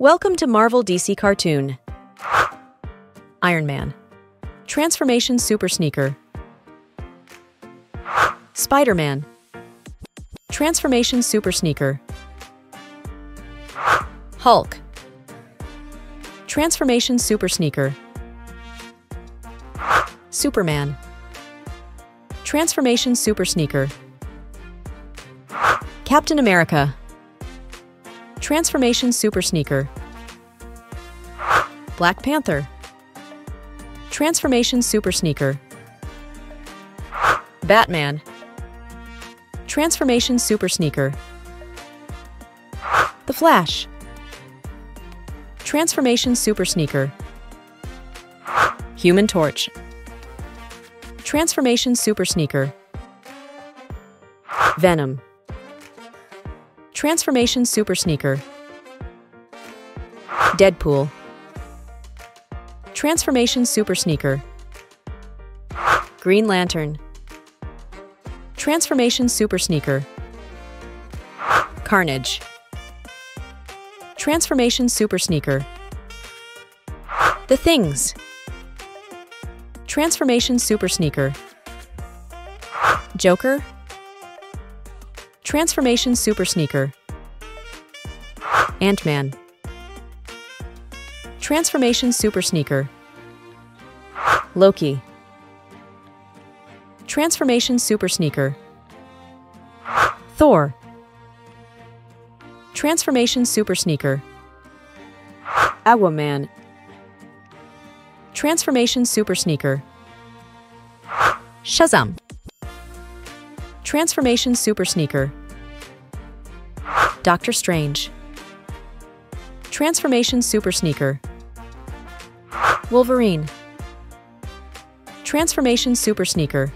Welcome to Marvel DC Cartoon. Iron Man. Transformation Super Sneaker. Spider Man. Transformation Super Sneaker. Hulk. Transformation Super Sneaker. Superman. Transformation Super Sneaker. Captain America. Transformation Super Sneaker. Black Panther. Transformation Super Sneaker. Batman. Transformation Super Sneaker. The Flash. Transformation Super Sneaker. Human Torch. Transformation Super Sneaker. Venom. Transformation Super Sneaker. Deadpool. Transformation Super Sneaker. Green Lantern. Transformation Super Sneaker. Carnage. Transformation Super Sneaker. The Things. Transformation Super Sneaker. Joker. Transformation Super Sneaker. Ant-Man. Transformation Super Sneaker. Loki. Transformation Super Sneaker. Thor. Transformation Super Sneaker. Aquaman. Transformation Super Sneaker. Shazam. Transformation Super Sneaker. Doctor Strange. Transformation Super Sneaker. Wolverine. Transformation Super Sneaker.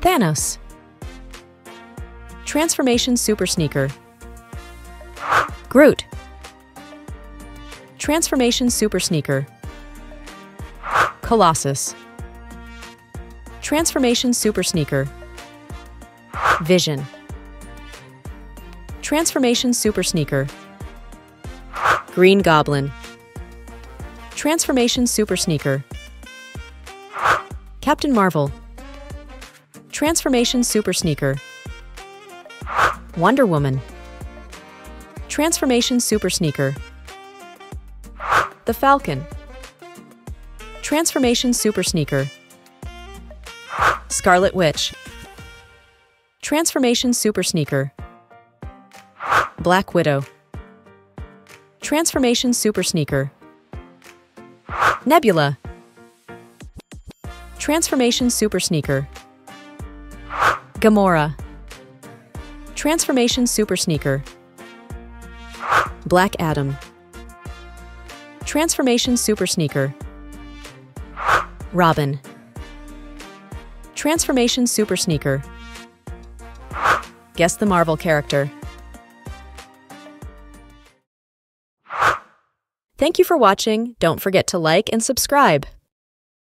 Thanos. Transformation Super Sneaker. Groot. Transformation Super Sneaker. Colossus. Transformation Super Sneaker. Vision. Transformation Super Sneaker. Green Goblin. Transformation Super Sneaker. Captain Marvel. Transformation Super Sneaker. Wonder Woman. Transformation Super Sneaker. The Falcon. Transformation Super Sneaker. Scarlet Witch. Transformation Super Sneaker. Black Widow. Transformation Super Sneaker. Nebula. Transformation Super Sneaker. Gamora. Transformation Super Sneaker. Black Adam. Transformation Super Sneaker. Robin. Transformation Super Sneaker. Guess the Marvel character. Thank you for watching. Don't forget to like and subscribe.